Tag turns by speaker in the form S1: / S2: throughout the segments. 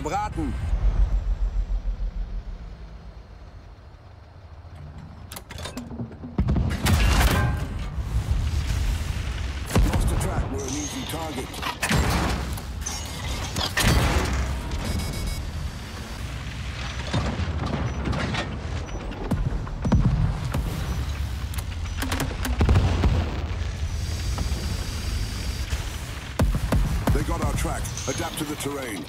S1: Gebraten. They got our track. Adapt to the terrain.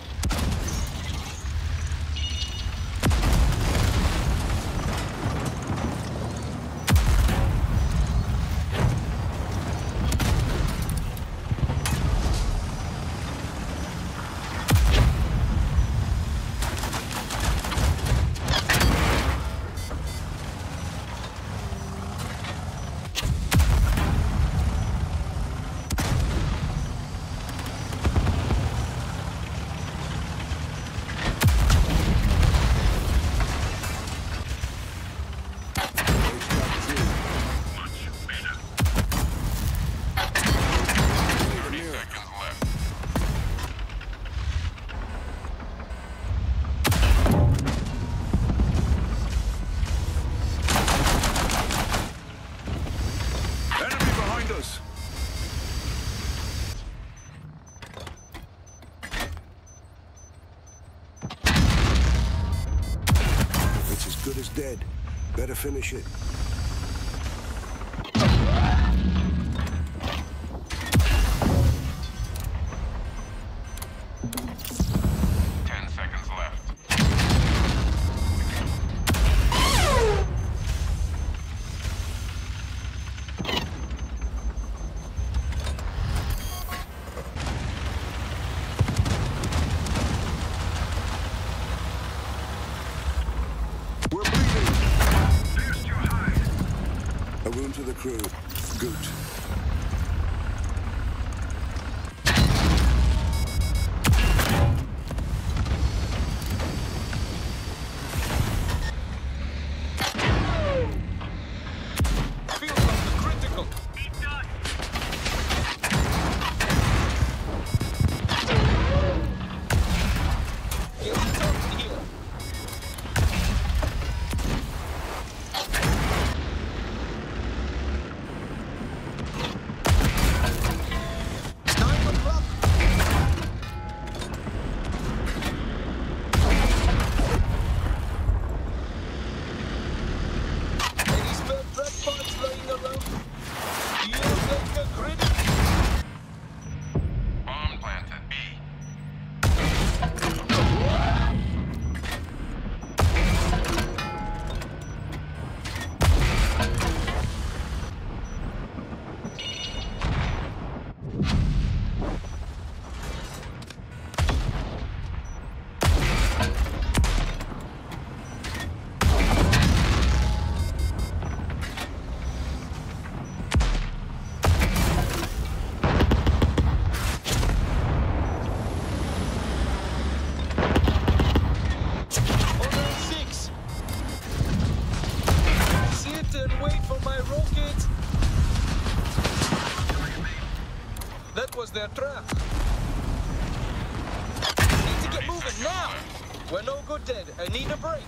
S1: Dead. Better finish it. The crew. Good.
S2: Rocket. That was their trap. Need to get moving now. We're no good dead. I need a break.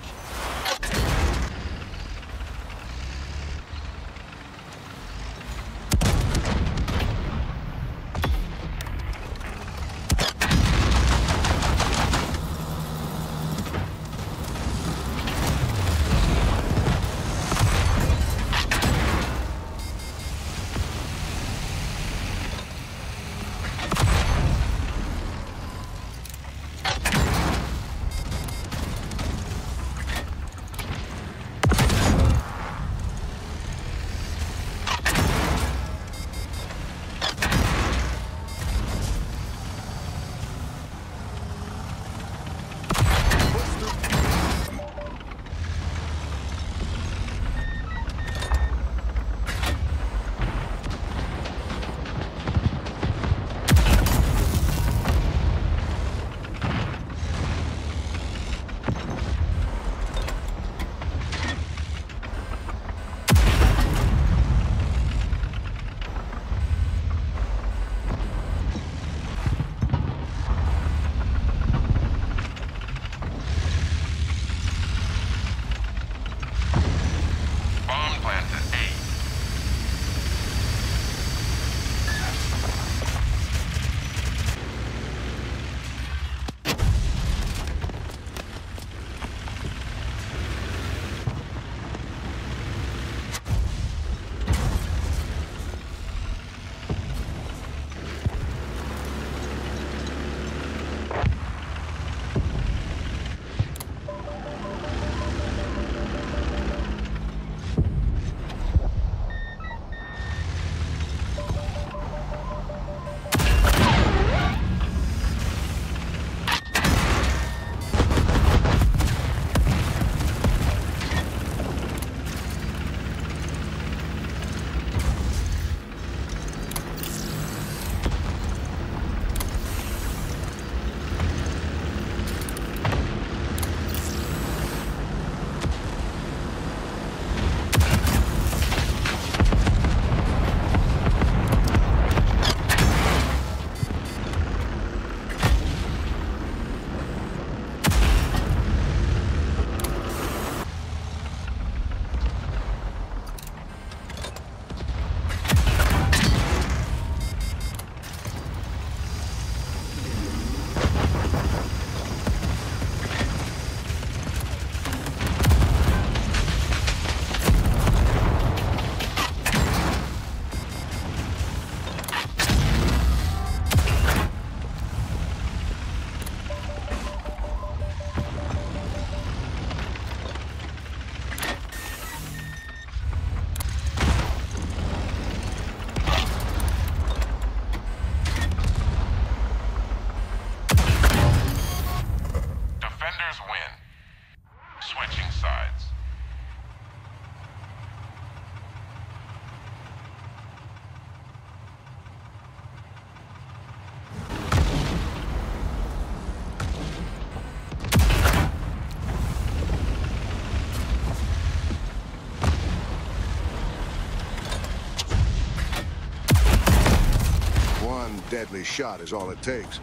S3: Deadly shot is all it takes.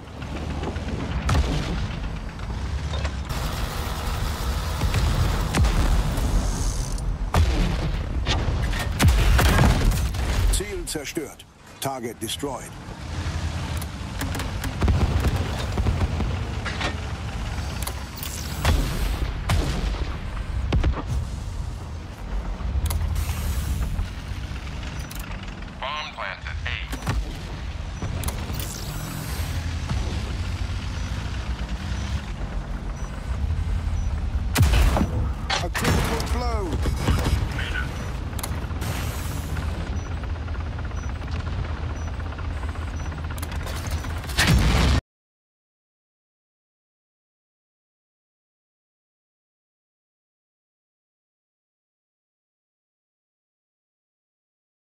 S1: Ziel zerstört. Target destroyed.